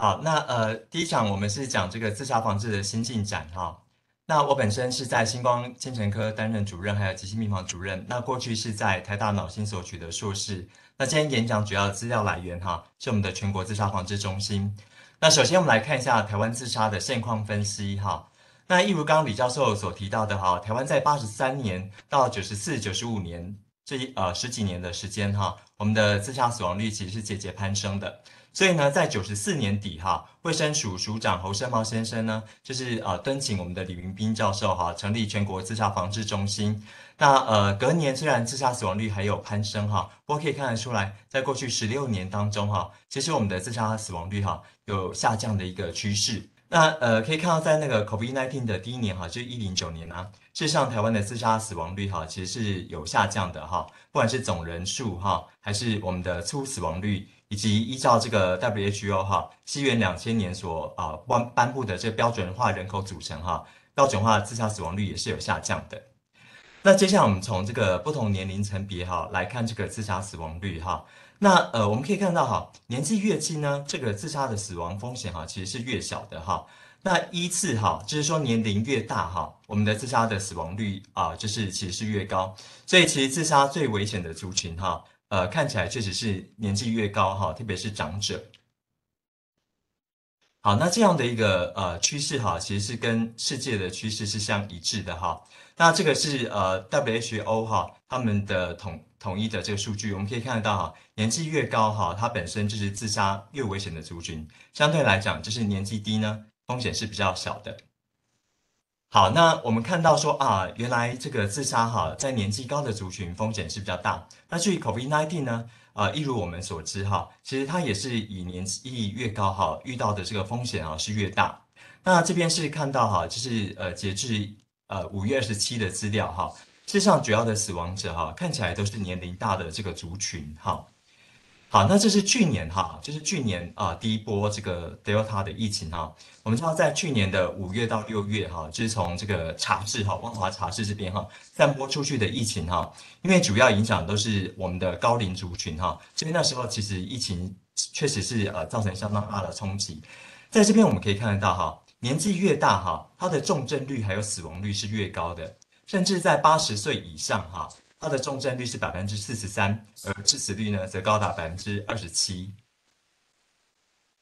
好，那呃，第一场我们是讲这个自杀防治的新进展哈。那我本身是在星光精神科担任主任，还有急性病房主任。那过去是在台大脑心所取得硕士。那今天演讲主要资料来源哈，是我们的全国自杀防治中心。那首先我们来看一下台湾自杀的现况分析哈。那一如刚刚李教授所提到的哈，台湾在八十三年到九十四、九十五年这一呃十几年的时间哈，我们的自杀死亡率其实是节节攀升的。所以呢，在九十四年底哈，卫生署署长侯生茂先生呢，就是呃敦请我们的李云斌教授哈，成立全国自杀防治中心。那呃隔年虽然自杀死亡率还有攀升哈，不过可以看得出来，在过去十六年当中哈，其实我们的自杀死亡率哈有下降的一个趋势。那呃，可以看到，在那个 COVID-19 的第一年哈，就是一零九年啊，事实上台湾的自杀死亡率哈，其实是有下降的哈，不管是总人数哈，还是我们的粗死亡率，以及依照这个 WHO 哈，西元两千年所啊颁颁布的这标准化人口组成哈，标准化自杀死亡率也是有下降的。那接下来我们从这个不同年龄层别哈来看这个自杀死亡率哈。那呃，我们可以看到哈，年纪越轻呢，这个自杀的死亡风险哈，其实是越小的哈。那依次哈，就是说年龄越大哈，我们的自杀的死亡率啊，就是其实是越高。所以其实自杀最危险的族群哈，呃，看起来确实是年纪越高哈，特别是长者。好，那这样的一个呃趋势哈，其实是跟世界的趋势是相一致的哈。那这个是呃 WHO 哈他们的统统一的这个数据，我们可以看得到哈，年纪越高哈，它本身就是自杀越危险的族群。相对来讲，就是年纪低呢，风险是比较小的。好，那我们看到说啊，原来这个自杀哈，在年纪高的族群风险是比较大。那至于 COVID-19 呢？啊，一如我们所知哈，其实它也是以年纪越高哈，遇到的这个风险啊是越大。那这边是看到哈，就是呃截至呃五月二十七的资料哈，事实上主要的死亡者哈，看起来都是年龄大的这个族群哈。好，那这是去年哈，就是去年啊第一波这个 Delta 的疫情哈。我们知道在去年的五月到六月哈，就是从这个茶室哈，万华茶室这边哈散播出去的疫情哈，因为主要影响都是我们的高龄族群哈，所以那时候其实疫情确实是呃造成相当大的冲击。在这边我们可以看得到哈，年纪越大哈，它的重症率还有死亡率是越高的，甚至在八十岁以上哈。它的重症率是百分之四十三，而致死率呢则高达百分之二十七。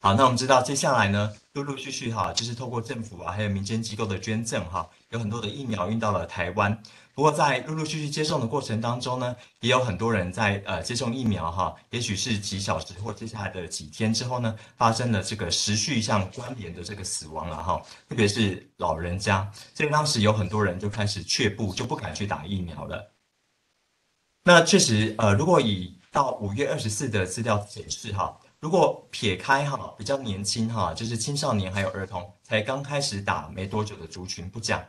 好，那我们知道接下来呢，陆陆续续哈，就是透过政府啊，还有民间机构的捐赠哈，有很多的疫苗运到了台湾。不过在陆陆续续接种的过程当中呢，也有很多人在呃接种疫苗哈，也许是几小时或接下来的几天之后呢，发生了这个时序上关联的这个死亡了哈，特别是老人家，所以当时有很多人就开始却步，就不敢去打疫苗了。那确实，呃，如果以到五月二十四的资料显示，哈，如果撇开哈比较年轻哈，就是青少年还有儿童才刚开始打没多久的族群不讲，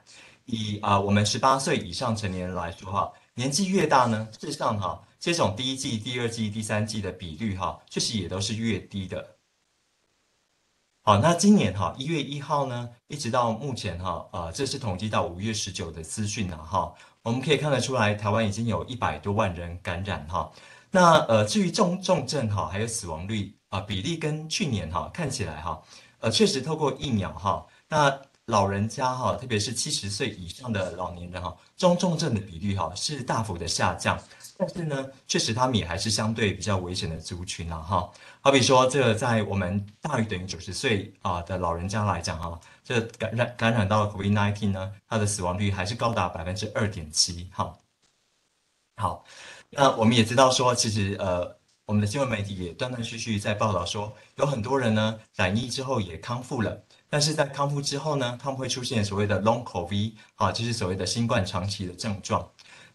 以啊我们十八岁以上成年人来说哈，年纪越大呢，事实上哈，接种第一季、第二季、第三季的比率哈，确实也都是越低的。好，那今年哈一月一号呢，一直到目前哈，呃，这是统计到五月十九的资讯了哈。我们可以看得出来，台湾已经有一百多万人感染哈。那呃，至于重重症哈，还有死亡率啊比例跟去年哈看起来哈，呃，确实透过疫苗哈，那老人家哈，特别是七十岁以上的老年人哈，中重症的比率哈是大幅的下降。但是呢，确实他们也还是相对比较危险的族群了哈。好比说，这个在我们大于等于九十岁啊的老人家来讲哈。这感染感染到 COVID-19 呢，它的死亡率还是高达百分之二点七。哈，好，那我们也知道说，其实呃，我们的新闻媒体也断断续续在报道说，有很多人呢染疫之后也康复了，但是在康复之后呢，他们会出现所谓的 Long COVID，啊，就是所谓的新冠长期的症状。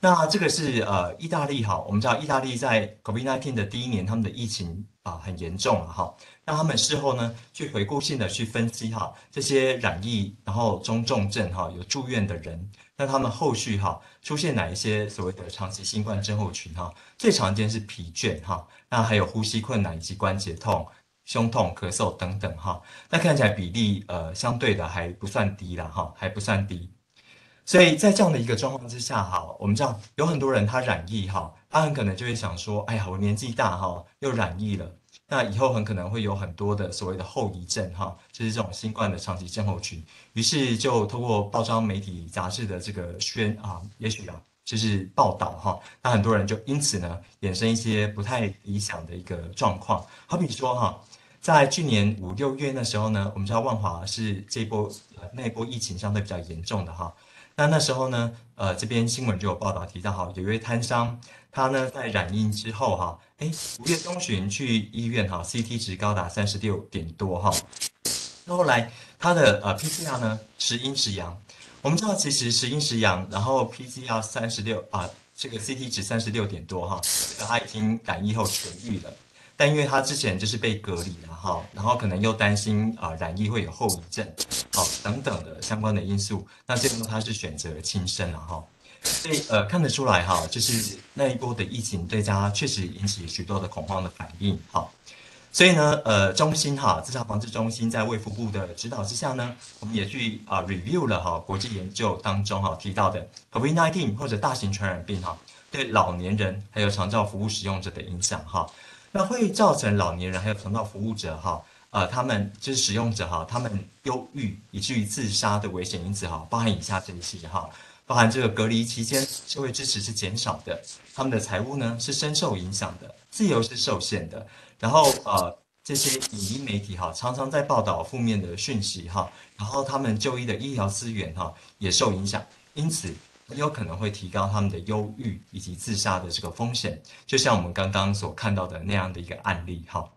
那这个是呃，意大利哈，我们知道意大利在 COVID-19 的第一年，他们的疫情啊很严重了哈。那他们事后呢，去回顾性的去分析哈，这些染疫然后中重症哈有住院的人，那他们后续哈出现哪一些所谓的长期新冠症候群哈？最常见是疲倦哈，那还有呼吸困难以及关节痛、胸痛、咳嗽等等哈。那看起来比例呃相对的还不算低了哈，还不算低。所以在这样的一个状况之下哈，我们知道有很多人他染疫哈，他很可能就会想说，哎呀，我年纪大哈，又染疫了。那以后很可能会有很多的所谓的后遗症哈，就是这种新冠的长期症候群。于是就通过报章媒体杂志的这个宣啊，也许啊，就是报道哈，那很多人就因此呢，衍生一些不太理想的一个状况。好比说哈，在去年五六月那时候呢，我们知道万华是这波那波疫情相对比较严重的哈。那那时候呢，呃，这边新闻就有报道提到哈，有一位摊商，他呢在染疫之后哈，哎，五月中旬去医院哈，CT 值高达三十六点多哈，那后来他的呃 PCR 呢时阴时阳，我们知道其实时阴时阳，然后 PCR 三十六啊，这个 CT 值三十六点多哈，他已经染疫后痊愈了。但因为他之前就是被隔离了哈，然后可能又担心啊染疫会有后遗症，好等等的相关的因素，那最后他是选择轻生了哈。所以呃看得出来哈，就是那一波的疫情对家确实引起许多的恐慌的反应哈。所以呢呃中心哈自杀防治中心在卫福部的指导之下呢，我们也去啊 review 了哈国际研究当中哈提到的 COVID-19 或者大型传染病哈对老年人还有长照服务使用者的影响哈。那会造成老年人还有肠道服务者哈，呃，他们就是使用者哈，他们忧郁以至于自杀的危险因子哈，包含以下这些哈，包含这个隔离期间社会支持是减少的，他们的财务呢是深受影响的，自由是受限的，然后呃这些影音媒体哈常常在报道负面的讯息哈，然后他们就医的医疗资源哈也受影响，因此。很有可能会提高他们的忧郁以及自杀的这个风险，就像我们刚刚所看到的那样的一个案例哈。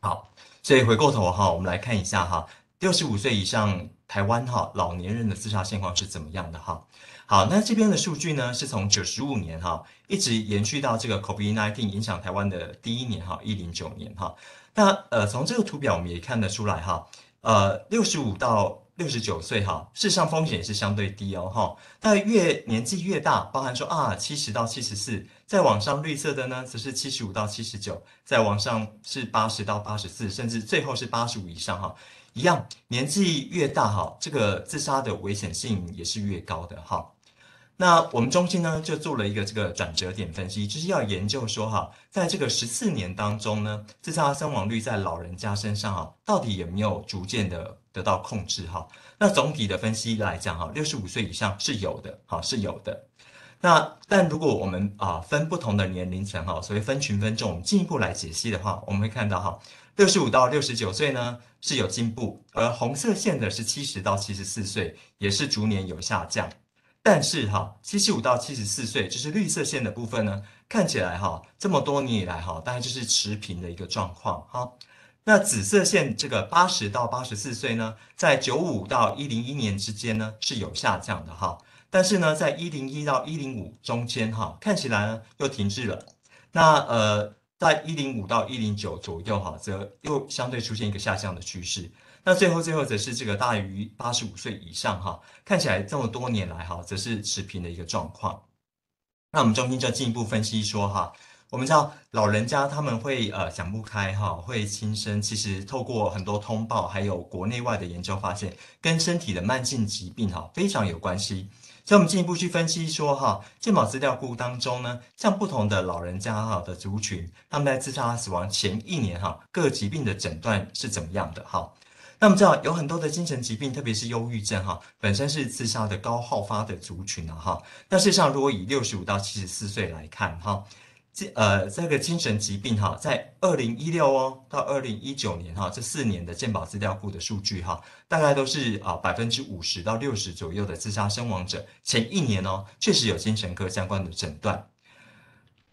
好，所以回过头哈，我们来看一下哈，六十五岁以上台湾哈老年人的自杀现况是怎么样的哈。好，那这边的数据呢，是从九十五年哈一直延续到这个 COVID-19 影响台湾的第一年哈，一零九年哈。那呃，从这个图表我们也看得出来哈，呃，六十五到六十九岁哈，事实上风险也是相对低哦哈。但越年纪越大，包含说啊七十到七十四，再往上绿色的呢，则是七十五到七十九，再往上是八十到八十四，甚至最后是八十五以上哈。一样，年纪越大哈，这个自杀的危险性也是越高的哈。那我们中心呢，就做了一个这个转折点分析，就是要研究说哈，在这个十四年当中呢，自杀身亡率在老人家身上哈，到底有没有逐渐的得到控制哈？那总体的分析来讲哈，六十五岁以上是有的，哈是有的。那但如果我们啊分不同的年龄层哈，所谓分群分众，我们进一步来解析的话，我们会看到哈，六十五到六十九岁呢是有进步，而红色线的是七十到七十四岁，也是逐年有下降。但是哈，七十五到七十四岁，就是绿色线的部分呢，看起来哈，这么多年以来哈，大概就是持平的一个状况哈。那紫色线这个八十到八十四岁呢，在九五到一零一年之间呢是有下降的哈，但是呢，在一零一到一零五中间哈，看起来呢又停滞了。那呃，在一零五到一零九左右哈，则又相对出现一个下降的趋势。那最后，最后则是这个大于八十五岁以上哈，看起来这么多年来哈，则是持平的一个状况。那我们中心就进一步分析说哈，我们知道老人家他们会呃想不开哈，会轻生，其实透过很多通报，还有国内外的研究发现，跟身体的慢性疾病哈非常有关系。所以我们进一步去分析说哈，健保资料库当中呢，像不同的老人家哈的族群，他们在自杀死亡前一年哈，各疾病的诊断是怎么样的哈？那我们知道有很多的精神疾病，特别是忧郁症哈，本身是自杀的高好发的族群啊哈。那事实上，如果以六十五到七十四岁来看哈，这呃这个精神疾病哈，在二零一六哦到二零一九年哈这四年的健保资料库的数据哈，大概都是啊百分之五十到六十左右的自杀身亡者，前一年哦确实有精神科相关的诊断。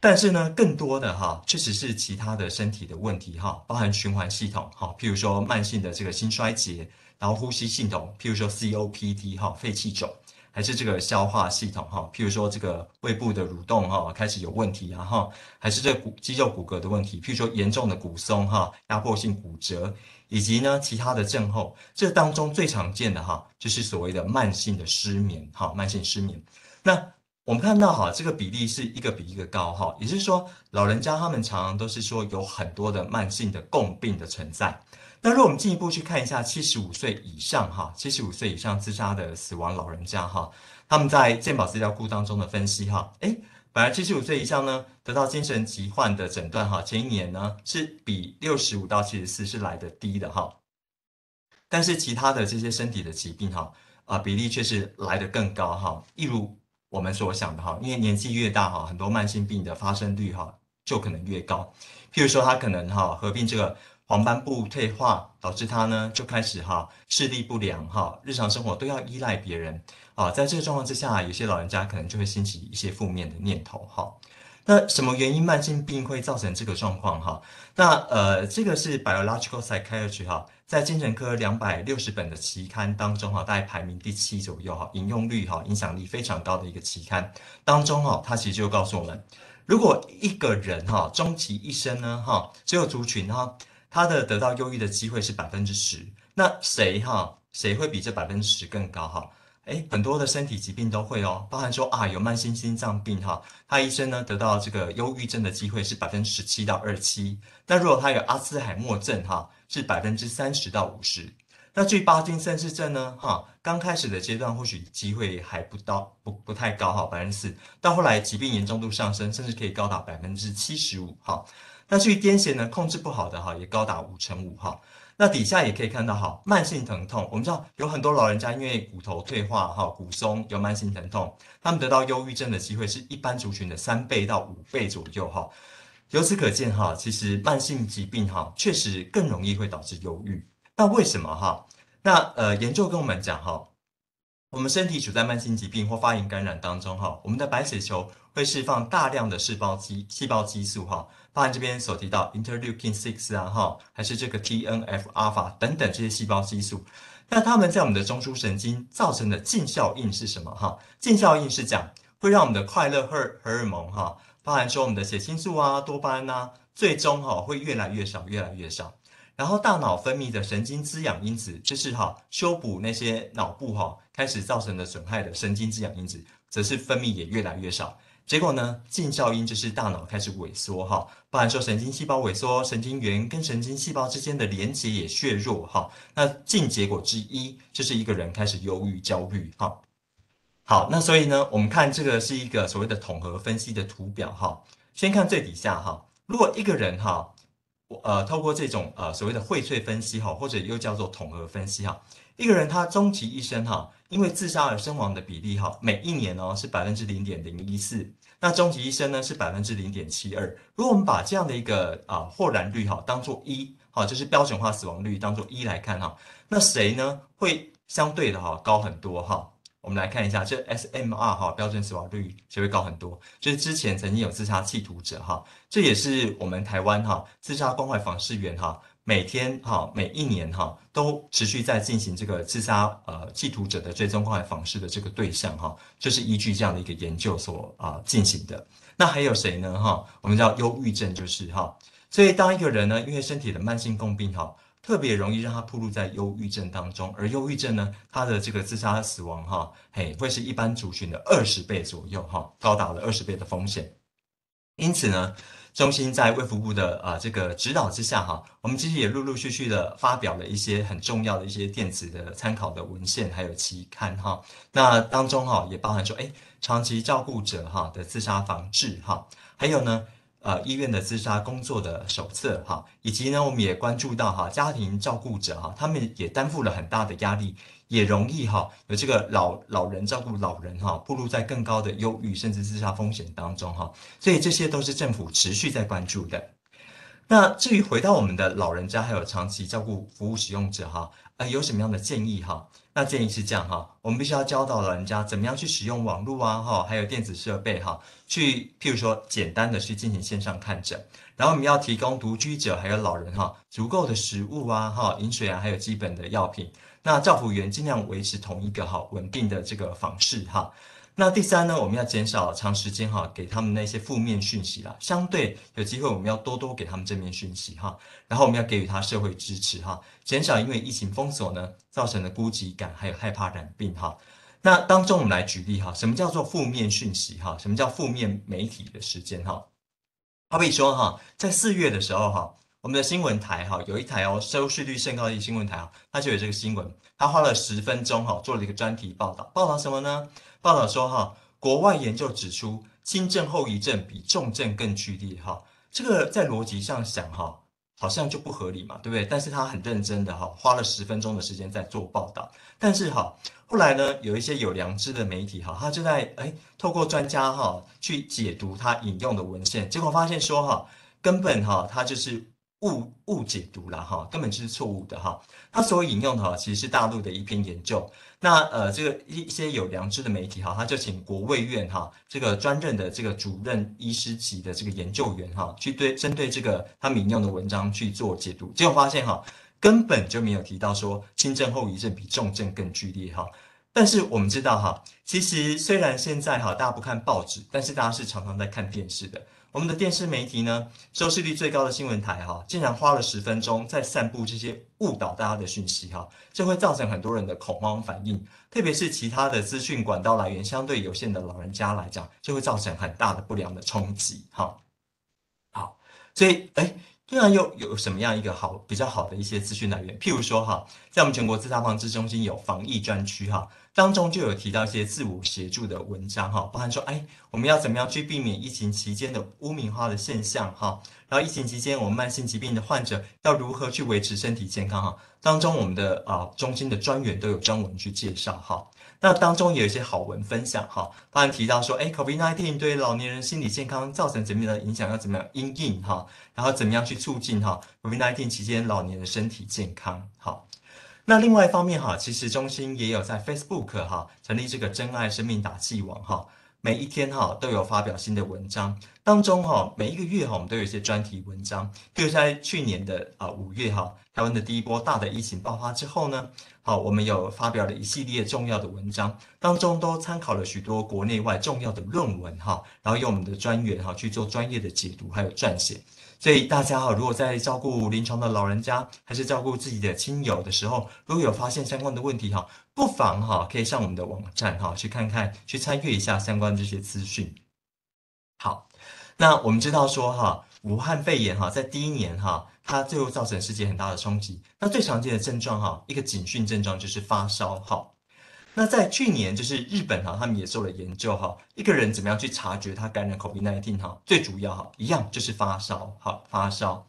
但是呢，更多的哈，确实是其他的身体的问题哈，包含循环系统哈，譬如说慢性的这个心衰竭，然后呼吸系统，譬如说 COPD 哈，肺气肿，还是这个消化系统哈，譬如说这个胃部的蠕动哈，开始有问题啊哈，还是这骨肌肉骨骼的问题，譬如说严重的骨松哈，压迫性骨折，以及呢其他的症候，这当中最常见的哈，就是所谓的慢性的失眠哈，慢性失眠，那。我们看到哈，这个比例是一个比一个高哈，也就是说，老人家他们常常都是说有很多的慢性的共病的存在。那如果我们进一步去看一下七十五岁以上哈，七十五岁以上自杀的死亡老人家哈，他们在健保资料库当中的分析哈，诶，本来七十五岁以上呢，得到精神疾患的诊断哈，前一年呢是比六十五到七十四是来的低的哈。但是其他的这些身体的疾病哈，啊比例却是来的更高哈。例如我们所想的哈，因为年纪越大哈，很多慢性病的发生率哈就可能越高。譬如说他可能哈合并这个黄斑部退化，导致他呢就开始哈视力不良哈，日常生活都要依赖别人啊。在这个状况之下，有些老人家可能就会兴起一些负面的念头哈。那什么原因慢性病会造成这个状况哈？那呃这个是 Biological Psychiatry 哈。在精神科两百六十本的期刊当中，哈，大概排名第七左右，哈，引用率，哈，影响力非常高的一个期刊当中，哈，它其实就告诉我们，如果一个人，哈，终其一生呢，哈，只有族群，哈，他的得到忧郁的机会是百分之十，那谁，哈，谁会比这百分之十更高，哈？哎，很多的身体疾病都会哦，包含说啊，有慢性心脏病哈，他医生呢得到这个忧郁症的机会是百分之十七到二七。那如果他有阿兹海默症哈，是百分之三十到五十。那至于巴金森氏症呢，哈，刚开始的阶段或许机会还不到不不太高哈，百分之四。到后来疾病严重度上升，甚至可以高达百分之七十五哈。那至于癫痫呢，控制不好的哈，也高达五成五哈。那底下也可以看到哈，慢性疼痛，我们知道有很多老人家因为骨头退化哈，骨松有慢性疼痛，他们得到忧郁症的机会是一般族群的三倍到五倍左右哈。由此可见哈，其实慢性疾病哈确实更容易会导致忧郁。那为什么哈？那呃研究跟我们讲哈，我们身体处在慢性疾病或发炎感染当中哈，我们的白血球会释放大量的细胞激细胞激素哈。包含这边所提到 interleukin six 啊，哈，还是这个 TNF alpha 等等这些细胞激素，那它们在我们的中枢神经造成的镜效应是什么？哈，镜效应是讲会让我们的快乐荷荷尔蒙哈，包含说我们的血清素啊、多巴胺呐，最终哈会越来越少，越来越少。然后大脑分泌的神经滋养因子，就是哈修补那些脑部哈开始造成的损害的神经滋养因子，则是分泌也越来越少。结果呢，镜效应就是大脑开始萎缩哈，包含说神经细胞萎缩，神经元跟神经细胞之间的连接也削弱哈。那镜结果之一就是一个人开始忧郁、焦虑哈。好，那所以呢，我们看这个是一个所谓的统合分析的图表哈。先看最底下哈，如果一个人哈，我呃，透过这种呃所谓的荟萃分析哈，或者又叫做统合分析哈，一个人他终其一生哈。因为自杀而身亡的比例哈，每一年哦是百分之零点零一四，那终其一生呢是百分之零点七二。如果我们把这样的一个啊或然率哈当做一，好就是标准化死亡率当做一来看哈，那谁呢会相对的哈高很多哈？我们来看一下，这 SMR 哈标准死亡率就会高很多，就是之前曾经有自杀企图者哈，这也是我们台湾哈自杀关怀访视员哈。每天哈，每一年哈，都持续在进行这个自杀呃企图者的追踪关怀访视的这个对象哈，就是依据这样的一个研究所啊进行的。那还有谁呢哈？我们叫忧郁症就是哈，所以当一个人呢，因为身体的慢性共病哈，特别容易让他暴露在忧郁症当中，而忧郁症呢，他的这个自杀死亡哈，嘿，会是一般族群的二十倍左右哈，高达了二十倍的风险。因此呢。中心在卫福部的啊这个指导之下哈，我们其实也陆陆续续的发表了一些很重要的一些电子的参考的文献，还有期刊哈。那当中哈也包含说，哎，长期照顾者哈的自杀防治哈，还有呢。呃，医院的自杀工作的手册哈，以及呢，我们也关注到哈，家庭照顾者哈，他们也担负了很大的压力，也容易哈有这个老老人照顾老人哈，暴露在更高的忧郁甚至自杀风险当中哈，所以这些都是政府持续在关注的。那至于回到我们的老人家还有长期照顾服务使用者哈，呃，有什么样的建议哈？那建议是这样哈，我们必须要教导老人家怎么样去使用网络啊，哈，还有电子设备哈，去譬如说简单的去进行线上看诊，然后我们要提供独居者还有老人哈足够的食物啊，哈，饮水啊，还有基本的药品。那照护员尽量维持同一个哈稳定的这个方式哈。那第三呢，我们要减少长时间哈给他们那些负面讯息啦，相对有机会我们要多多给他们正面讯息哈，然后我们要给予他社会支持哈，减少因为疫情封锁呢造成的孤寂感还有害怕染病哈。那当中我们来举例哈，什么叫做负面讯息哈？什么叫负面媒体的时间哈？好比说哈，在四月的时候哈，我们的新闻台哈有一台哦收视率甚高的新闻台啊，它就有这个新闻，它花了十分钟哈做了一个专题报道，报道什么呢？报道说，哈，国外研究指出，轻症后遗症比重症更剧烈哈。这个在逻辑上想哈，好像就不合理嘛，对不对？但是他很认真的哈，花了十分钟的时间在做报道。但是哈，后来呢，有一些有良知的媒体哈，他就在哎，透过专家哈去解读他引用的文献，结果发现说哈，根本哈他就是。误误解读了哈，根本就是错误的哈。他所引用的哈，其实是大陆的一篇研究。那呃，这个一一些有良知的媒体哈，他就请国卫院哈这个专任的这个主任医师级的这个研究员哈，去对针对这个他引用的文章去做解读，结果发现哈，根本就没有提到说轻症后遗症比重症更剧烈哈。但是我们知道哈，其实虽然现在哈大家不看报纸，但是大家是常常在看电视的。我们的电视媒体呢，收视率最高的新闻台哈，竟然花了十分钟在散布这些误导大家的讯息哈，这会造成很多人的恐慌反应，特别是其他的资讯管道来源相对有限的老人家来讲，就会造成很大的不良的冲击哈。好，所以哎。对啊，又有什么样一个好比较好的一些资讯来源？譬如说哈，在我们全国自杀防治中心有防疫专区哈，当中就有提到一些自我协助的文章哈，包含说，哎，我们要怎么样去避免疫情期间的污名化的现象哈？然后疫情期间我们慢性疾病的患者要如何去维持身体健康哈？当中我们的啊中心的专员都有专文去介绍哈。那当中有一些好文分享哈，当然提到说，哎，COVID-19 对老年人心理健康造成怎么样的影响，要怎么样应应哈，然后怎么样去促进哈，COVID-19 期间老年的身体健康好。那另外一方面哈，其实中心也有在 Facebook 哈成立这个真爱生命打气网哈。每一天哈都有发表新的文章，当中哈每一个月哈我们都有一些专题文章。比如在去年的啊五月哈，台湾的第一波大的疫情爆发之后呢，好我们有发表了一系列重要的文章，当中都参考了许多国内外重要的论文哈，然后用我们的专员哈去做专业的解读还有撰写。所以大家哈，如果在照顾临床的老人家，还是照顾自己的亲友的时候，如果有发现相关的问题哈，不妨哈可以上我们的网站哈去看看，去参阅一下相关这些资讯。好，那我们知道说哈，武汉肺炎哈在第一年哈，它最后造成世界很大的冲击。那最常见的症状哈，一个警讯症状就是发烧哈。那在去年，就是日本哈，他们也做了研究哈，一个人怎么样去察觉他感染 COVID-19 哈，最主要哈，一样就是发烧哈，发烧。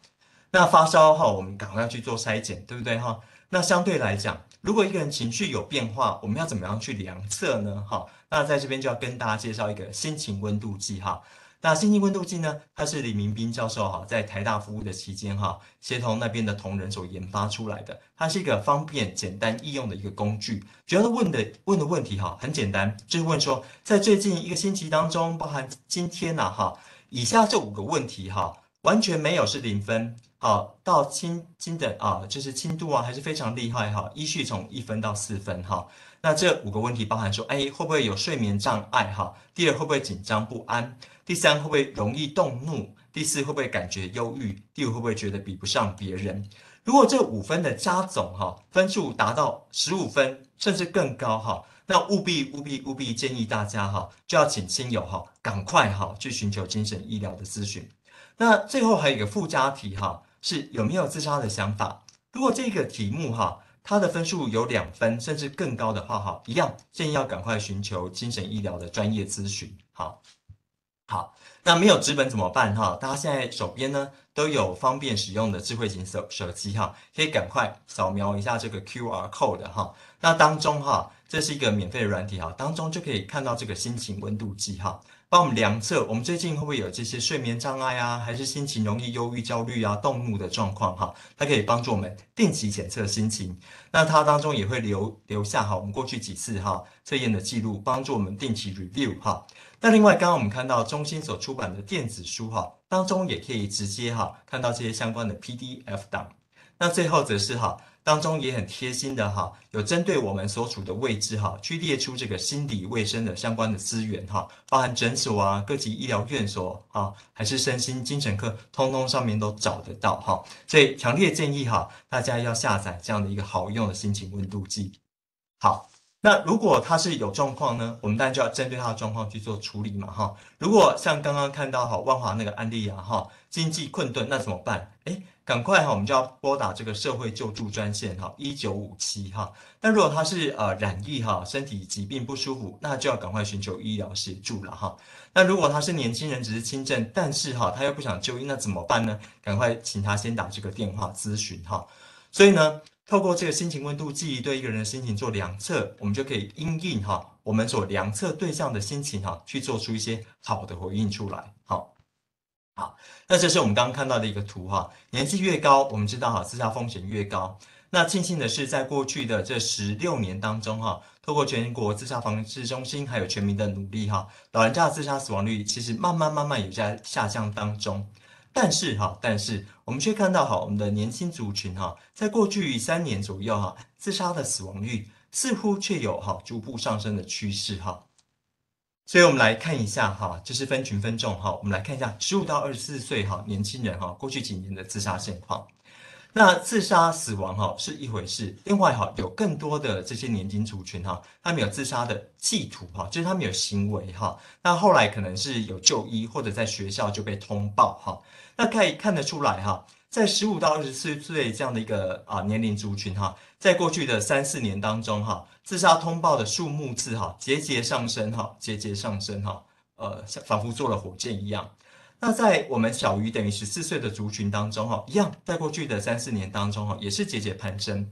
那发烧哈，我们赶快要去做筛检，对不对哈？那相对来讲，如果一个人情绪有变化，我们要怎么样去量测呢？哈，那在这边就要跟大家介绍一个心情温度计哈。那心情温度计呢？它是李明斌教授哈在台大服务的期间哈，协同那边的同仁所研发出来的。它是一个方便、简单易用的一个工具。主要的问的问的问题哈很简单，就是问说，在最近一个星期当中，包含今天呐哈，以下这五个问题哈，完全没有是零分，好到轻轻的啊，就是轻度啊，还是非常厉害哈，依序从一分到四分哈。那这五个问题包含说，哎，会不会有睡眠障碍哈？第二，会不会紧张不安？第三会不会容易动怒？第四会不会感觉忧郁？第五会不会觉得比不上别人？如果这五分的加总哈分数达到十五分，甚至更高哈，那务必务必务必建议大家哈就要请亲友哈赶快哈去寻求精神医疗的咨询。那最后还有一个附加题哈是有没有自杀的想法？如果这个题目哈它的分数有两分甚至更高的话哈，一样建议要赶快寻求精神医疗的专业咨询。好。好，那没有纸本怎么办哈？大家现在手边呢都有方便使用的智慧型手手机哈，可以赶快扫描一下这个 QR code 哈。那当中哈，这是一个免费的软体哈，当中就可以看到这个心情温度计哈，帮我们量测我们最近会不会有这些睡眠障碍啊，还是心情容易忧郁、焦虑啊、动怒的状况哈？它可以帮助我们定期检测心情。那它当中也会留留下哈我们过去几次哈测验的记录，帮助我们定期 review 哈。那另外，刚刚我们看到中心所出版的电子书哈，当中也可以直接哈看到这些相关的 PDF 档。那最后则是哈，当中也很贴心的哈，有针对我们所处的位置哈，去列出这个心理卫生的相关的资源哈，包含诊所啊、各级医疗院所啊，还是身心精神科，通通上面都找得到哈。所以强烈建议哈，大家要下载这样的一个好用的心情温度计。好。那如果他是有状况呢，我们当然就要针对他的状况去做处理嘛，哈。如果像刚刚看到哈万华那个案例啊，哈，经济困顿，那怎么办？哎，赶快哈，我们就要拨打这个社会救助专线哈，一九五七哈。那如果他是呃染疫哈，身体疾病不舒服，那就要赶快寻求医疗协助了哈。那如果他是年轻人，只是轻症，但是哈他又不想就医，那怎么办呢？赶快请他先打这个电话咨询哈。所以呢。透过这个心情温度计对一个人的心情做量测，我们就可以因应哈我们所量测对象的心情哈，去做出一些好的回应出来。好，好，那这是我们刚刚看到的一个图哈。年纪越高，我们知道哈自杀风险越高。那庆幸的是，在过去的这十六年当中哈，透过全国自杀防治中心还有全民的努力哈，老人家的自杀死亡率其实慢慢慢慢也在下降当中。但是哈，但是我们却看到哈，我们的年轻族群哈，在过去三年左右哈，自杀的死亡率似乎却有哈逐步上升的趋势哈。所以我们来看一下哈，就是分群分众哈，我们来看一下十五到二十四岁哈年轻人哈，过去几年的自杀现况。那自杀死亡哈是一回事，另外哈有更多的这些年轻族群哈，他们有自杀的企图哈，就是他们有行为哈，那后来可能是有就医或者在学校就被通报哈。那可以看得出来哈，在十五到二十四岁这样的一个啊年龄族群哈，在过去的三四年当中哈，自杀通报的数目字哈节节上升哈，节节上升哈，呃，像仿佛坐了火箭一样。那在我们小于等于十四岁的族群当中哈，一样在过去的三四年当中哈，也是节节攀升。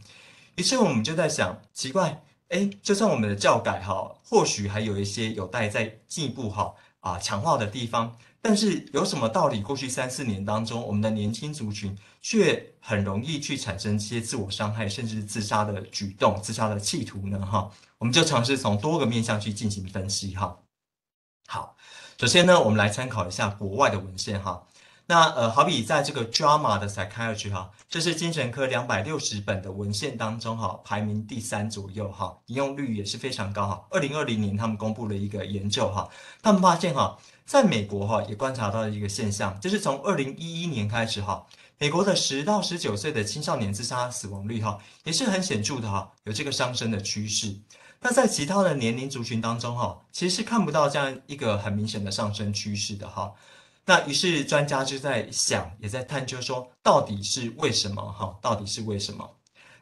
于是我们就在想，奇怪，哎，就算我们的教改哈，或许还有一些有待在进一步哈啊强化的地方。但是有什么道理？过去三四年当中，我们的年轻族群却很容易去产生一些自我伤害，甚至自杀的举动、自杀的企图呢？哈，我们就尝试从多个面向去进行分析。哈，好，首先呢，我们来参考一下国外的文献。哈，那呃，好比在这个 Drama 的 Psychiatry 哈，这是精神科两百六十本的文献当中哈，排名第三左右哈，引用率也是非常高哈。二零二零年他们公布了一个研究哈，他们发现哈。在美国哈也观察到一个现象，就是从二零一一年开始哈，美国的十到十九岁的青少年自杀死亡率哈也是很显著的哈，有这个上升的趋势。那在其他的年龄族群当中哈，其实是看不到这样一个很明显的上升趋势的哈。那于是专家就在想，也在探究说，到底是为什么哈？到底是为什么？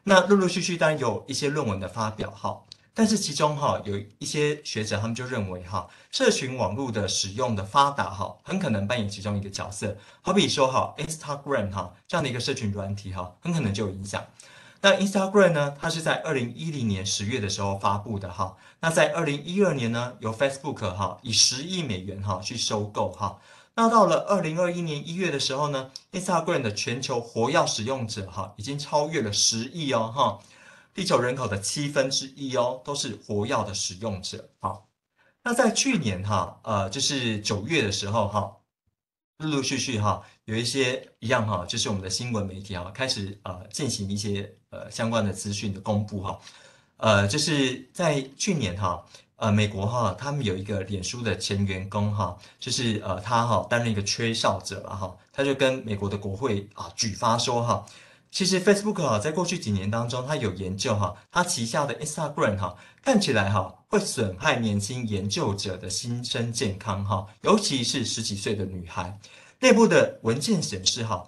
那陆陆续续当然有一些论文的发表哈。但是其中哈有一些学者，他们就认为哈，社群网络的使用的发达哈，很可能扮演其中一个角色。好比说哈，Instagram 哈这样的一个社群软体哈，很可能就有影响。那 Instagram 呢，它是在二零一零年十月的时候发布的哈。那在二零一二年呢，由 Facebook 哈以十亿美元哈去收购哈。那到了二零二一年一月的时候呢，Instagram 的全球活跃使用者哈已经超越了十亿哦哈。地球人口的七分之一哦，都是活药的使用者。好，那在去年哈，呃，就是九月的时候哈，陆陆续续哈，有一些一样哈，就是我们的新闻媒体哈，开始呃进行一些呃相关的资讯的公布哈，呃，就是在去年哈，呃，美国哈，他们有一个脸书的前员工哈，就是呃他哈担任一个吹哨者了哈，他就跟美国的国会啊举发说哈。其实 Facebook 哈，在过去几年当中，它有研究哈，它旗下的 Instagram 哈，看起来哈会损害年轻研究者的心身健康哈，尤其是十几岁的女孩。内部的文件显示哈，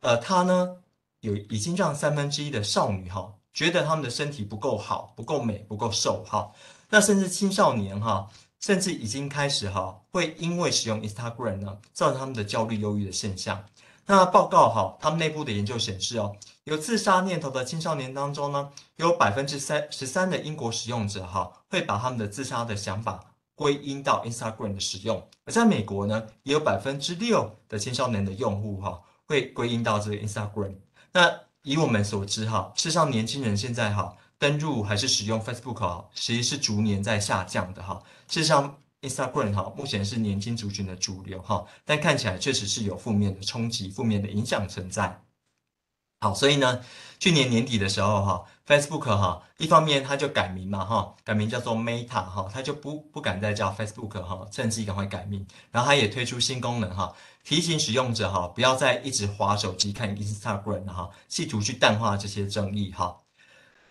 呃，它呢有已经让三分之一的少女哈觉得他们的身体不够好、不够美、不够瘦哈。那甚至青少年哈，甚至已经开始哈，会因为使用 Instagram 呢，造成他们的焦虑、忧郁的现象。那报告哈，他们内部的研究显示哦，有自杀念头的青少年当中呢，有百分之三十三的英国使用者哈，会把他们的自杀的想法归因到 Instagram 的使用；而在美国呢，也有百分之六的青少年的用户哈，会归因到这个 Instagram。那以我们所知哈，事实上年轻人现在哈，登入还是使用 Facebook 哈，其实是逐年在下降的哈。事实上。Instagram 哈，目前是年轻族群的主流哈，但看起来确实是有负面的冲击、负面的影响存在。好，所以呢，去年年底的时候哈，Facebook 哈，一方面它就改名嘛哈，改名叫做 Meta 哈，它就不不敢再叫 Facebook 哈，趁机赶快改名。然后它也推出新功能哈，提醒使用者哈，不要再一直滑手机看 Instagram 哈，企图去淡化这些争议哈。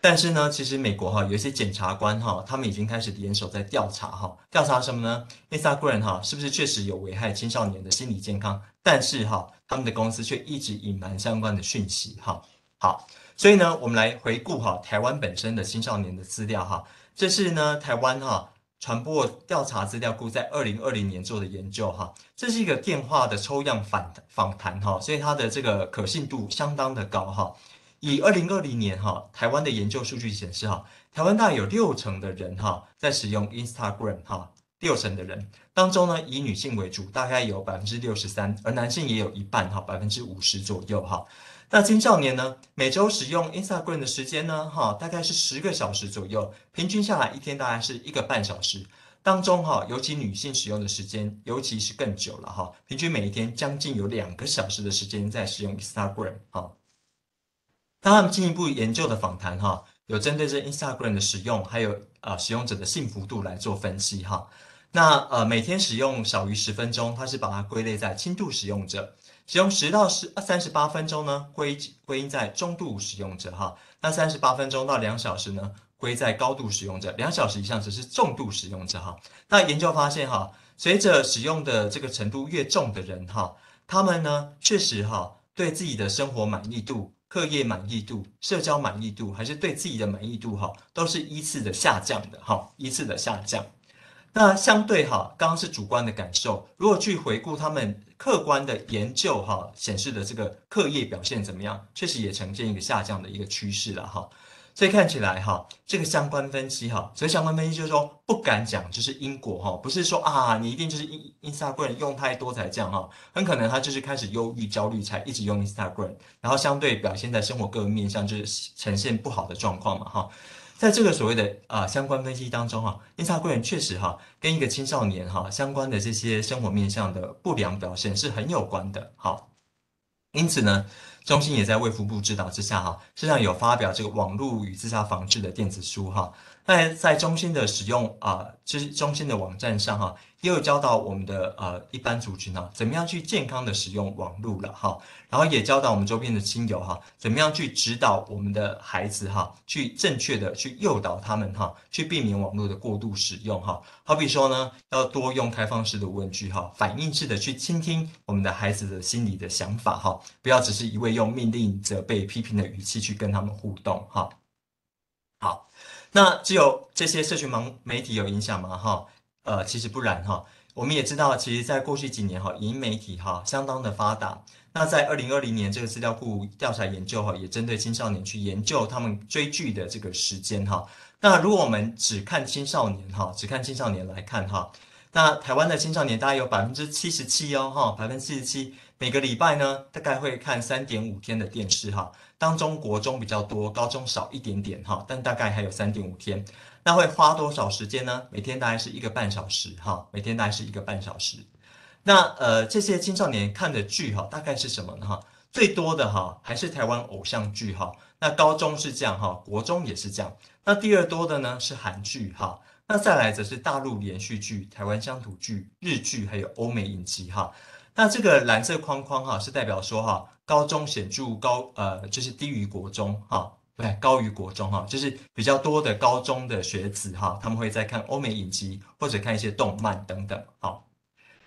但是呢，其实美国哈有一些检察官哈，他们已经开始联手在调查哈，调查什么呢？Instagram 哈是不是确实有危害青少年的心理健康？但是哈，他们的公司却一直隐瞒相关的讯息哈。好，所以呢，我们来回顾哈台湾本身的青少年的资料哈，这是呢台湾哈传播调查资料库在二零二零年做的研究哈，这是一个电话的抽样访访谈哈，所以它的这个可信度相当的高哈。以二零二零年哈台湾的研究数据显示哈，台湾大概有六成的人哈在使用 Instagram 哈，六成的人当中呢以女性为主，大概有百分之六十三，而男性也有一半哈，百分之五十左右哈。那青少年呢每周使用 Instagram 的时间呢哈大概是十个小时左右，平均下来一天大概是一个半小时。当中哈尤其女性使用的时间尤其是更久了哈，平均每一天将近有两个小时的时间在使用 Instagram 哈。当他们进一步研究的访谈，哈，有针对这 Instagram 的使用，还有呃使用者的幸福度来做分析，哈。那呃每天使用少于十分钟，它是把它归类在轻度使用者；使用十到十三十八分钟呢，归归因在中度使用者，哈。那三十八分钟到两小时呢，归在高度使用者；两小时以上则是重度使用者，哈。那研究发现，哈，随着使用的这个程度越重的人，哈，他们呢确实哈对自己的生活满意度。课业满意度、社交满意度，还是对自己的满意度，哈，都是依次的下降的，哈，依次的下降。那相对哈，刚刚是主观的感受，如果去回顾他们客观的研究，哈，显示的这个课业表现怎么样，确实也呈现一个下降的一个趋势了，哈。所以看起来哈，这个相关分析哈，所以相关分析就是说不敢讲，就是因果哈，不是说啊你一定就是 Instagram 用太多才这样哈，很可能他就是开始忧郁焦虑才一直用 Instagram，然后相对表现在生活各个面向就是呈现不好的状况嘛哈，在这个所谓的啊相关分析当中哈，Instagram 确实哈跟一个青少年哈相关的这些生活面向的不良表现是很有关的哈，因此呢。中心也在卫福部指导之下，哈，实际上有发表这个网络与自杀防治的电子书，哈。那在中心的使用啊，就是中心的网站上，哈。也有教导我们的呃一般族群呢，怎么样去健康的使用网络了哈，然后也教导我们周边的亲友哈，怎么样去指导我们的孩子哈，去正确的去诱导他们哈，去避免网络的过度使用哈。好比说呢，要多用开放式的问句哈，反应式的去倾听我们的孩子的心理的想法哈，不要只是一味用命令、责备、批评的语气去跟他们互动哈。好，那只有这些社群盲媒体有影响吗？哈？呃，其实不然哈，我们也知道，其实，在过去几年哈，影媒体哈相当的发达。那在二零二零年这个资料库调查研究哈，也针对青少年去研究他们追剧的这个时间哈。那如果我们只看青少年哈，只看青少年来看哈，那台湾的青少年大概有百分之七十七哦哈，百分之七十七每个礼拜呢，大概会看三点五天的电视哈，当中国中比较多，高中少一点点哈，但大概还有三点五天。那会花多少时间呢？每天大概是一个半小时，哈，每天大概是一个半小时。那呃，这些青少年看的剧，哈，大概是什么呢？哈，最多的哈还是台湾偶像剧，哈。那高中是这样，哈，国中也是这样。那第二多的呢是韩剧，哈。那再来则是大陆连续剧、台湾乡土剧、日剧，还有欧美影集，哈。那这个蓝色框框，哈，是代表说，哈，高中显著高，呃，就是低于国中，哈。对，高于国中哈，就是比较多的高中的学子哈，他们会在看欧美影集或者看一些动漫等等。好，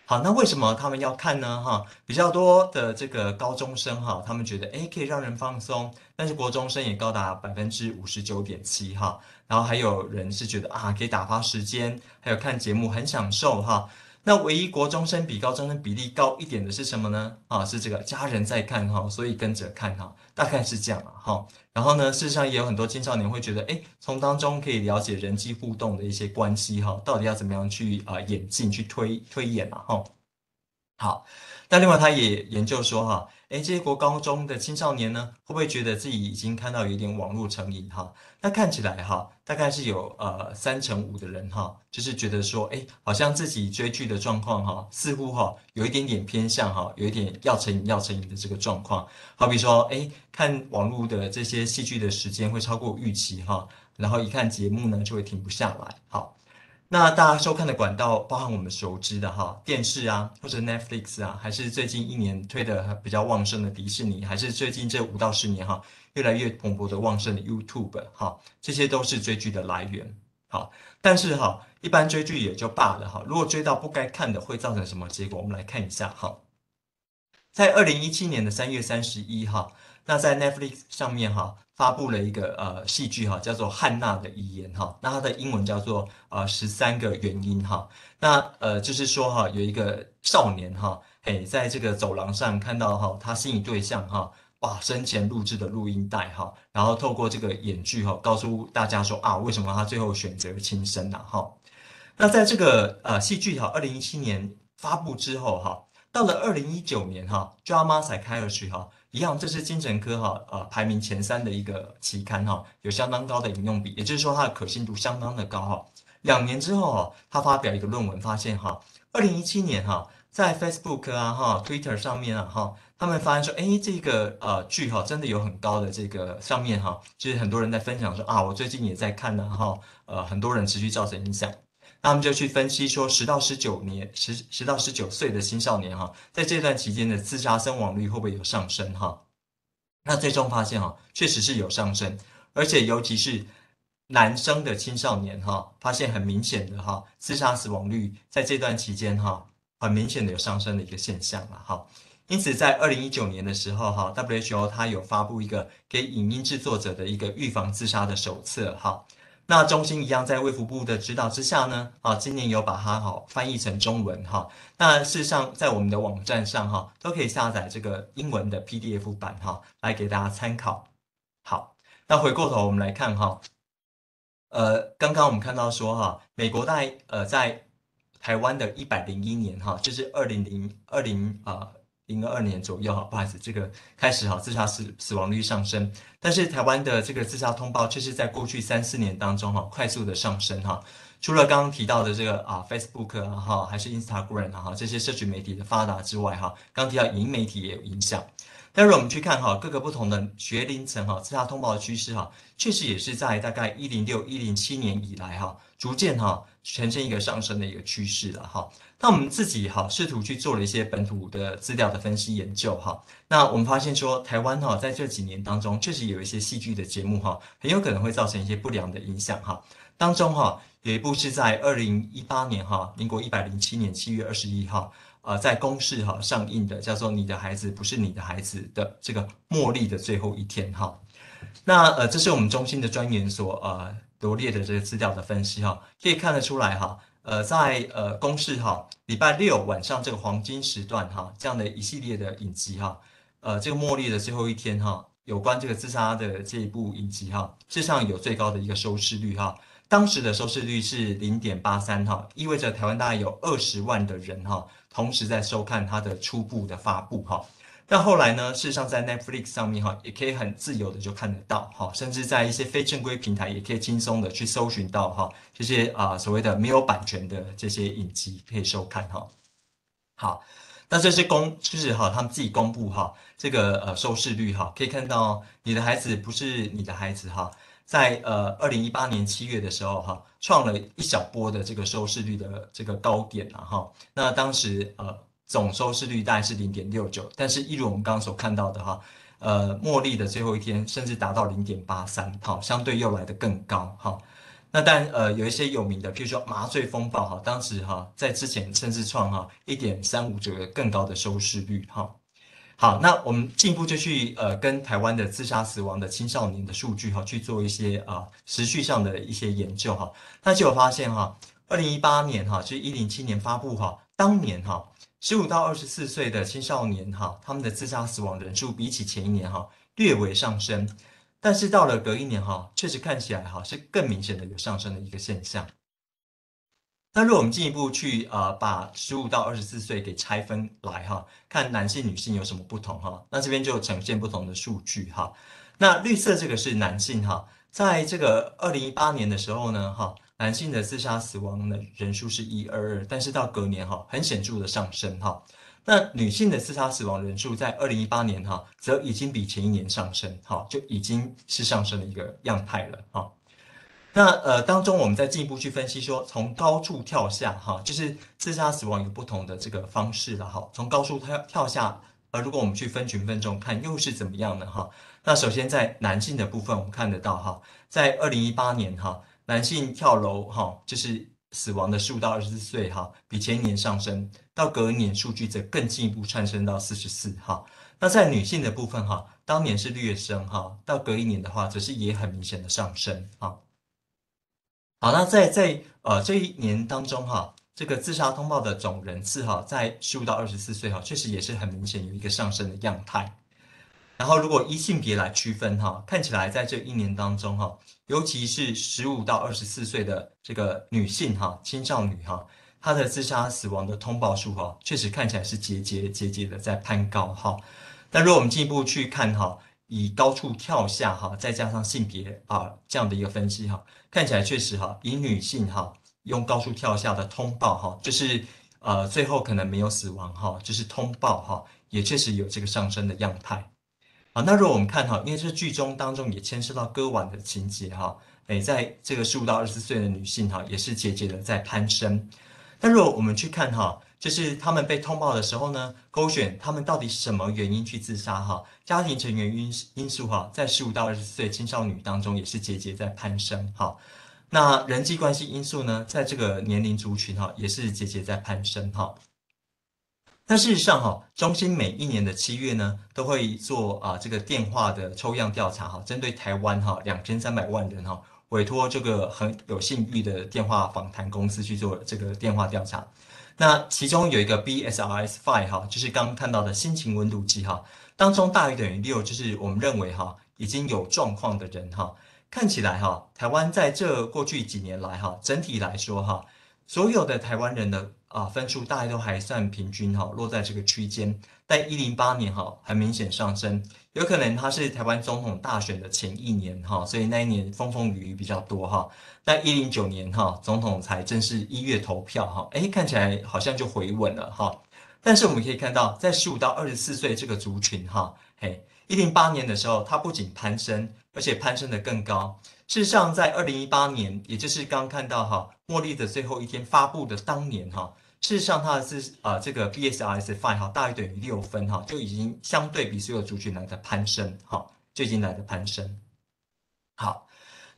好，那为什么他们要看呢？哈，比较多的这个高中生哈，他们觉得诶可以让人放松，但是国中生也高达百分之五十九点七哈，然后还有人是觉得啊可以打发时间，还有看节目很享受哈。那唯一国中生比高中生比例高一点的是什么呢？啊，是这个家人在看哈，所以跟着看哈，大概是这样啊哈。然后呢，事实上也有很多青少年会觉得，哎，从当中可以了解人际互动的一些关系哈，到底要怎么样去啊演进去推推演嘛哈。好，那另外他也研究说哈。哎，这些国高中的青少年呢，会不会觉得自己已经看到有点网络成瘾哈？那看起来哈，大概是有呃三成五的人哈，就是觉得说，哎，好像自己追剧的状况哈，似乎哈有一点点偏向哈，有一点要成瘾要成瘾的这个状况。好比说，哎，看网络的这些戏剧的时间会超过预期哈，然后一看节目呢就会停不下来。好。那大家收看的管道，包含我们熟知的哈电视啊，或者 Netflix 啊，还是最近一年推的比较旺盛的迪士尼，还是最近这五到十年哈越来越蓬勃的旺盛的 YouTube 哈，这些都是追剧的来源。好，但是哈，一般追剧也就罢了哈，如果追到不该看的，会造成什么结果？我们来看一下哈，在二零一七年的三月三十一号，那在 Netflix 上面哈。发布了一个呃戏剧哈，叫做《汉娜的遗言》哈，那它的英文叫做呃十三个原因哈，那呃就是说哈，有一个少年哈，嘿，在这个走廊上看到哈他心仪对象哈，哇，生前录制的录音带哈，然后透过这个演剧哈，告诉大家说啊，为什么他最后选择轻生呐哈？那在这个呃戏剧哈，二零一七年发布之后哈，到了二零一九年哈，Drama 才开了去哈。一样，这是精神科哈呃排名前三的一个期刊哈，有相当高的引用比，也就是说它的可信度相当的高哈。两年之后哈，他发表一个论文，发现哈，二零一七年哈，在 Facebook 啊哈 Twitter 上面啊哈，他们发现说，哎，这个呃剧哈真的有很高的这个上面哈，就是很多人在分享说啊，我最近也在看呢哈，呃很多人持续造成影响。那我们就去分析说，十到十九年，十十到十九岁的青少年哈，在这段期间的自杀身亡率会不会有上升哈？那最终发现哈，确实是有上升，而且尤其是男生的青少年哈，发现很明显的哈，自杀死亡率在这段期间哈，很明显的有上升的一个现象了哈。因此，在二零一九年的时候哈，WHO 它有发布一个给影音制作者的一个预防自杀的手册哈。那中心一样在卫福部的指导之下呢，啊，今年有把它好翻译成中文哈。那事实上在我们的网站上哈，都可以下载这个英文的 PDF 版哈，来给大家参考。好，那回过头我们来看哈，呃，刚刚我们看到说哈，美国在呃在台湾的一百零一年哈，就是二零零二零啊。零二年左右哈，不好意思，这个开始哈，自杀死死亡率上升，但是台湾的这个自杀通报却是在过去三四年当中哈，快速的上升哈。除了刚刚提到的这个啊，Facebook 啊哈，还是 Instagram 啊哈，这些社群媒体的发达之外哈，刚提到影音媒体也有影响。但是我们去看哈，各个不同的学龄层哈，自杀通报的趋势哈，确实也是在大概一零六一零七年以来哈，逐渐哈呈现一个上升的一个趋势了哈。那我们自己哈试图去做了一些本土的资料的分析研究哈，那我们发现说台湾哈在这几年当中确实有一些戏剧的节目哈，很有可能会造成一些不良的影响哈。当中哈有一部是在二零一八年哈，民国一百零七年七月二十一号，呃，在公视哈上映的，叫做《你的孩子不是你的孩子》的这个茉莉的最后一天哈。那呃，这是我们中心的专员所呃罗列的这个资料的分析哈，可以看得出来哈。呃，在呃公示哈，礼拜六晚上这个黄金时段哈，这样的一系列的影集哈，呃，这个茉莉的最后一天哈，有关这个自杀的这一部影集哈，事实上有最高的一个收视率哈，当时的收视率是零点八三哈，意味着台湾大概有二十万的人哈，同时在收看它的初步的发布哈。那后来呢？事实上，在 Netflix 上面哈，也可以很自由的就看得到哈，甚至在一些非正规平台也可以轻松的去搜寻到哈，这些啊所谓的没有版权的这些影集可以收看哈。好，那这是公就是哈，他们自己公布哈这个呃收视率哈，可以看到你的孩子不是你的孩子哈，在呃二零一八年七月的时候哈，创了一小波的这个收视率的这个高点了哈。那当时呃。总收视率大概是零点六九，但是一如我们刚刚所看到的哈，呃，茉莉的最后一天甚至达到零点八三，好，相对又来的更高哈。那但呃有一些有名的，譬如说麻醉风暴哈，当时哈在之前甚至创哈一点三五折更高的收视率哈。好，那我们进一步就去呃跟台湾的自杀死亡的青少年的数据哈去做一些啊持续上的一些研究哈，那就有发现哈，二零一八年哈就是一零七年发布哈，当年哈。十五到二十四岁的青少年哈，他们的自杀死亡人数比起前一年哈略微上升，但是到了隔一年哈，确实看起来哈是更明显的有上升的一个现象。那如果我们进一步去呃把十五到二十四岁给拆分来哈，看男性女性有什么不同哈，那这边就呈现不同的数据哈。那绿色这个是男性哈，在这个二零一八年的时候呢哈。男性的自杀死亡的人数是一二二，但是到隔年哈很显著的上升哈。那女性的自杀死亡人数在二零一八年哈则已经比前一年上升哈，就已经是上升的一个样态了哈。那呃当中我们再进一步去分析说，从高处跳下哈，就是自杀死亡有不同的这个方式了哈。从高处跳跳下，呃，如果我们去分群分众看，又是怎么样呢哈？那首先在男性的部分，我们看得到哈，在二零一八年哈，男性跳楼哈，就是死亡的十五到二十四岁哈，比前一年上升，到隔年数据则更进一步上升到四十四哈。那在女性的部分哈，当年是略升哈，到隔一年的话，则是也很明显的上升哈。好，那在在呃这一年当中哈，这个自杀通报的总人次哈，在十五到二十四岁哈，确实也是很明显有一个上升的样态。然后如果依性别来区分哈，看起来在这一年当中哈，尤其是十五到二十四岁的这个女性哈，青少年哈，她的自杀死亡的通报数哈，确实看起来是节节节节的在攀高哈。那如果我们进一步去看哈，以高处跳下哈，再加上性别啊这样的一个分析哈，看起来确实哈，以女性哈用高处跳下的通报哈，就是呃最后可能没有死亡哈，就是通报哈，也确实有这个上升的样态。好，那如果我们看哈，因为这剧中当中也牵涉到割腕的情节哈，诶，在这个十五到二十岁的女性哈，也是节节的在攀升。那如果我们去看哈。就是他们被通报的时候呢，勾选他们到底什么原因去自杀哈？家庭成员因因素哈，在十五到二十岁青少年当中也是节节在攀升哈。那人际关系因素呢，在这个年龄族群哈，也是节节在攀升哈。那事实上哈，中心每一年的七月呢，都会做啊这个电话的抽样调查哈，针对台湾哈两千三百万人哈，委托这个很有信誉的电话访谈公司去做这个电话调查。那其中有一个 BSRS Five 哈，就是刚刚看到的心情温度计哈，当中大于等于六，就是我们认为哈已经有状况的人哈，看起来哈，台湾在这过去几年来哈，整体来说哈，所有的台湾人的啊分数大概都还算平均哈，落在这个区间，在一零八年哈很明显上升。有可能他是台湾总统大选的前一年哈，所以那一年风风雨雨比较多哈。但一零九年哈，总统才正式一月投票哈，哎，看起来好像就回稳了哈。但是我们可以看到，在十五到二十四岁这个族群哈，嘿，一零八年的时候，它不仅攀升，而且攀升的更高。事实上，在二零一八年，也就是刚看到哈，茉莉的最后一天发布的当年哈。事实上，它是啊，这个 BSRS Five 哈大于等于六分哈，就已经相对比所有族群来的攀升哈，就已经来的攀升。好，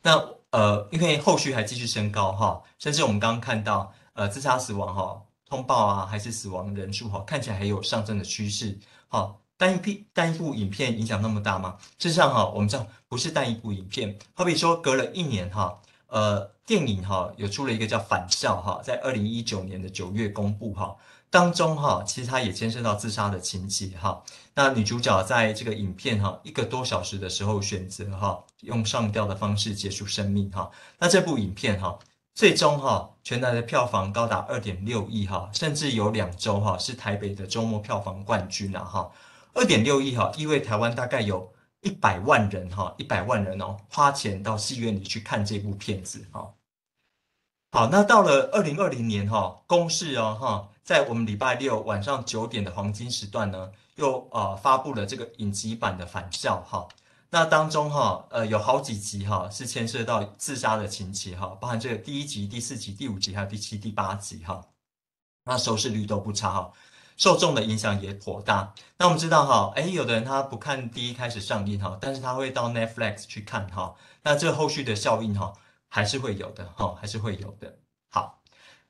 那呃，因为后续还继续升高哈，甚至我们刚刚看到呃，自杀死亡哈，通报啊，还是死亡人数哈，看起来还有上升的趋势。好，单一片单一部影片影响那么大吗？事实上哈，我们知道不是单一部影片，好比说隔了一年哈。呃，电影哈有出了一个叫《返校》哈，在二零一九年的九月公布哈，当中哈其实它也牵涉到自杀的情节哈。那女主角在这个影片哈一个多小时的时候选择哈用上吊的方式结束生命哈。那这部影片哈最终哈全台的票房高达二点六亿哈，甚至有两周哈是台北的周末票房冠军了哈。二点六亿哈意味台湾大概有。一百万人哈，一百万人哦，花钱到戏院里去看这部片子哈。好，那到了二零二零年哈，公视哦哈，在我们礼拜六晚上九点的黄金时段呢，又呃发布了这个影集版的《返校》哈。那当中哈，呃有好几集哈是牵涉到自杀的情节哈，包含这个第一集、第四集、第五集还有第七、第八集哈，那收视率都不差哈。受众的影响也颇大。那我们知道哈，哎，有的人他不看第一开始上映哈，但是他会到 Netflix 去看哈。那这后续的效应哈，还是会有的哈，还是会有的。好，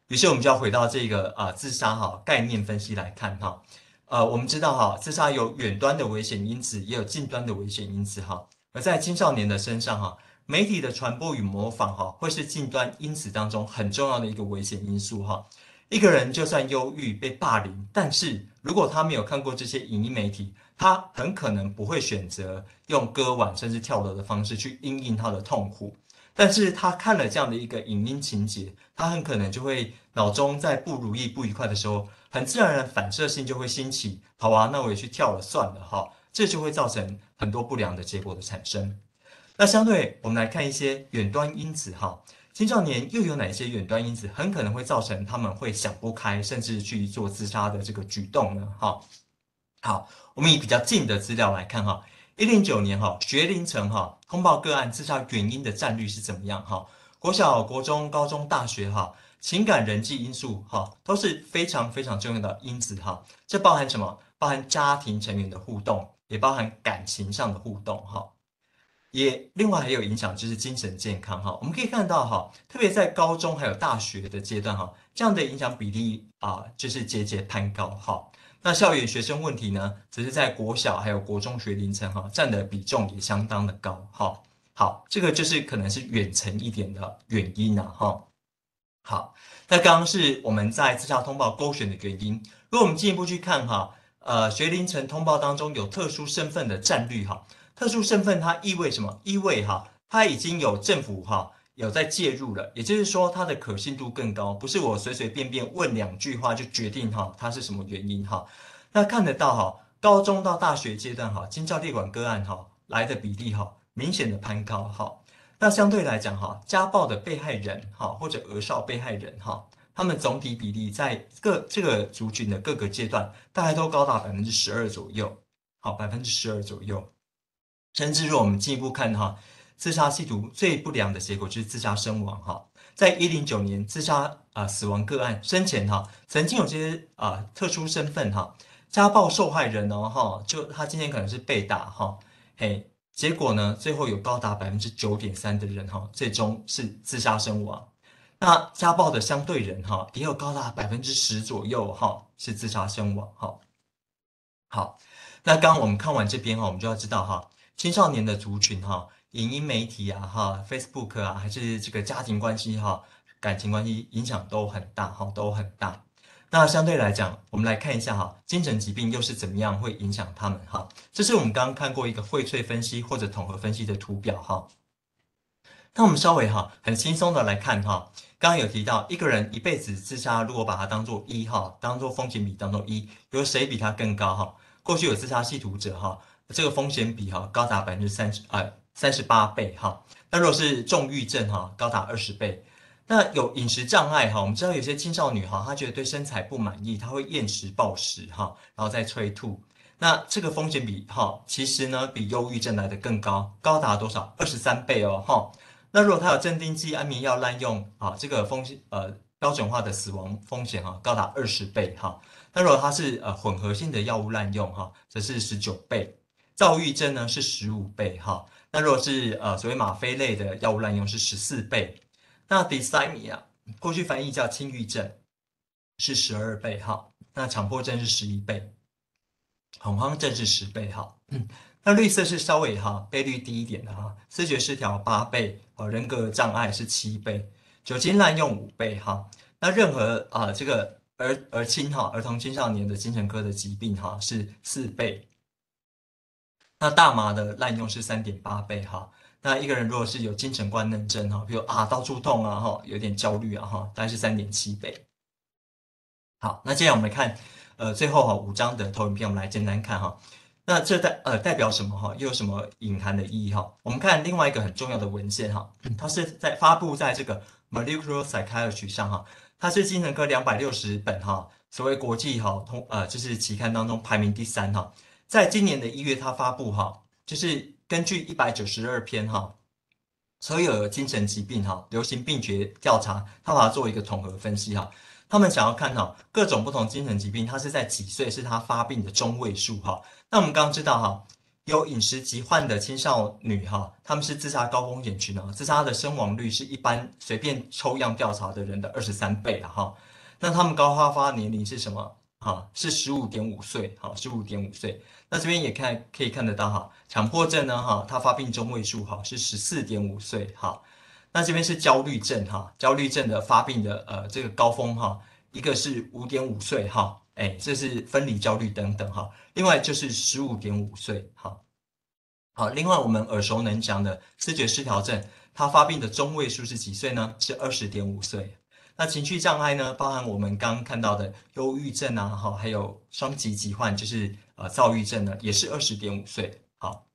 于是我们就要回到这个啊自杀哈概念分析来看哈。呃，我们知道哈，自杀有远端的危险因子，也有近端的危险因子哈。而在青少年的身上哈，媒体的传播与模仿哈，会是近端因子当中很重要的一个危险因素哈。一个人就算忧郁被霸凌，但是如果他没有看过这些影音媒体，他很可能不会选择用割腕甚至跳楼的方式去应应他的痛苦。但是他看了这样的一个影音情节，他很可能就会脑中在不如意、不愉快的时候，很自然的反射性就会兴起：好啊，那我也去跳了算了哈。这就会造成很多不良的结果的产生。那相对我们来看一些远端因子哈。青少年又有哪些远端因子，很可能会造成他们会想不开，甚至去做自杀的这个举动呢？哈，好，我们以比较近的资料来看哈，一零九年哈，学龄层哈通报个案自杀原因的占率是怎么样哈？国小、国中、高中、大学哈，情感人际因素哈都是非常非常重要的因子哈。这包含什么？包含家庭成员的互动，也包含感情上的互动哈。也另外还有影响就是精神健康哈。我们可以看到哈，特别在高中还有大学的阶段哈，这样的影响比例啊就是节节攀高哈。那校园学生问题呢，只是在国小还有国中学龄层哈，占的比重也相当的高哈。好，这个就是可能是远程一点的原因呐哈。好，那刚刚是我们在自杀通报勾选的原因。如果我们进一步去看哈，呃，学龄层通报当中有特殊身份的占率哈，特殊身份它意味什么？意味哈，它已经有政府哈。有在介入了，也就是说它的可信度更高，不是我随随便便问两句话就决定哈它是什么原因哈。那看得到哈，高中到大学阶段哈，经教列管个案哈来的比例哈明显的攀高哈。那相对来讲哈，家暴的被害人哈或者儿少被害人哈，他们总体比例在各这个族群的各个阶段，大概都高达百分之十二左右，好百分之十二左右。甚至若我们进一步看哈。自杀系图最不良的结果就是自杀身亡哈，在一零九年自杀啊死亡个案生前哈，曾经有些啊特殊身份哈，家暴受害人哦哈，就他今天可能是被打哈，嘿，结果呢最后有高达百分之九点三的人哈，最终是自杀身亡。那家暴的相对人哈，也有高达百分之十左右哈，是自杀身亡哈。好，那刚刚我们看完这边哈，我们就要知道哈，青少年的族群哈。影音媒体啊，哈，Facebook 啊，还是这个家庭关系哈，感情关系影响都很大哈，都很大。那相对来讲，我们来看一下哈，精神疾病又是怎么样会影响他们哈？这是我们刚刚看过一个荟萃分析或者统合分析的图表哈。那我们稍微哈，很轻松的来看哈，刚刚有提到一个人一辈子自杀，如果把它当做一哈，当做风险比当做一，有谁比他更高哈？过去有自杀系图者哈，这个风险比哈高达百分之三十二。三十八倍哈，那如果是重郁症哈，高达二十倍。那有饮食障碍哈，我们知道有些青少年哈，他觉得对身材不满意，他会厌食暴食哈，然后再催吐。那这个风险比哈，其实呢比忧郁症来的更高，高达多少？二十三倍哦哈。那如果他有镇定剂、安眠药滥用啊，这个风险呃标准化的死亡风险哈，高达二十倍哈。那如果他是呃混合性的药物滥用哈，则是十九倍。躁郁症呢是十五倍哈。那如果是呃所谓吗啡类的药物滥用是十四倍，那得赛米啊过去翻译叫轻郁症是十二倍哈，那强迫症是十一倍，恐慌症是十倍哈，那绿色是稍微哈倍率低一点的哈，视觉失调八倍，哦人格障碍是七倍，酒精滥用五倍哈，那任何啊这个儿儿青哈儿童青少年的精神科的疾病哈是四倍。那大麻的滥用是三点八倍哈，那一个人如果是有精神官能症哈，比如啊到处痛啊哈，有点焦虑啊哈，大概是三点七倍。好，那接下来我们来看，呃，最后哈五张的投影片，我们来简单看哈。那这代呃代表什么哈？又有什么隐含的意义哈？我们看另外一个很重要的文献哈，它是在发布在这个 Molecular Psychiatry 上哈，它是精神科两百六十本哈，所谓国际哈通呃就是期刊当中排名第三哈。在今年的一月，他发布哈，就是根据一百九十二篇哈，所有精神疾病哈流行病学调查，他把它做一个统合分析哈。他们想要看哈各种不同精神疾病，它是在几岁是它发病的中位数哈。那我们刚刚知道哈，有饮食疾患的青少女哈，他们是自杀高风险群啊，自杀的身亡率是一般随便抽样调查的人的二十三倍啊哈。那他们高发发年龄是什么？哈，是十五点五岁，好，十五点五岁。那这边也看可以看得到哈，强迫症呢，哈，它发病中位数哈是十四点五岁，好。那这边是焦虑症哈，焦虑症的发病的呃这个高峰哈，一个是五点五岁哈，哎，这是分离焦虑等等哈。另外就是十五点五岁，好，好。另外我们耳熟能详的视觉失调症，它发病的中位数是几岁呢？是二十点五岁。那情绪障碍呢，包含我们刚看到的忧郁症啊，哈，还有双极疾患，就是呃躁郁症呢，也是二十点五岁，好，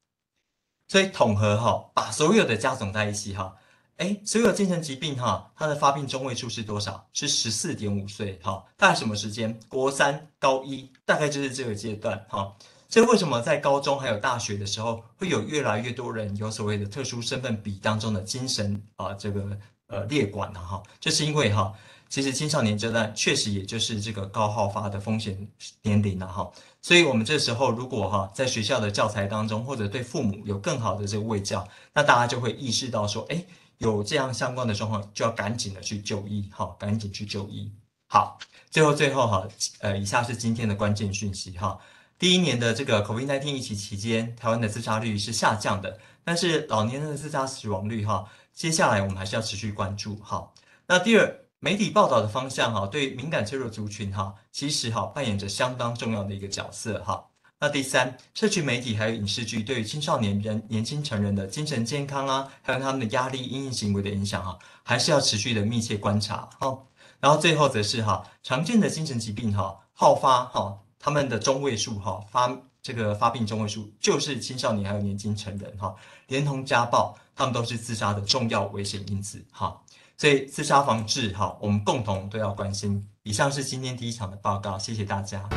所以统合哈，把所有的加总在一起哈，哎，所有精神疾病哈，它的发病中位数是多少？是十四点五岁，哈，大概什么时间？国三、高一，大概就是这个阶段，哈。所以为什么在高中还有大学的时候，会有越来越多人有所谓的特殊身份比当中的精神啊这个呃列管了哈，就是因为哈，其实青少年阶段确实也就是这个高好发的风险年龄了哈，所以我们这时候如果哈在学校的教材当中，或者对父母有更好的这个卫教，那大家就会意识到说，哎，有这样相关的状况，就要赶紧的去就医，哈，赶紧去就医。好，最后最后哈，呃，以下是今天的关键讯息哈。第一年的这个 COVID-19 疫情期间，台湾的自杀率是下降的，但是老年人的自杀死亡率哈。接下来我们还是要持续关注哈。那第二，媒体报道的方向哈，对敏感脆弱族群哈，其实哈扮演着相当重要的一个角色哈。那第三，社区媒体还有影视剧对于青少年人、年轻成人的精神健康啊，还有他们的压力、阴影行为的影响哈，还是要持续的密切观察哈。然后最后则是哈，常见的精神疾病哈，好发哈，他们的中位数哈发。这个发病中位数就是青少年还有年轻成人哈，连同家暴，他们都是自杀的重要危险因子哈。所以自杀防治哈，我们共同都要关心。以上是今天第一场的报告，谢谢大家。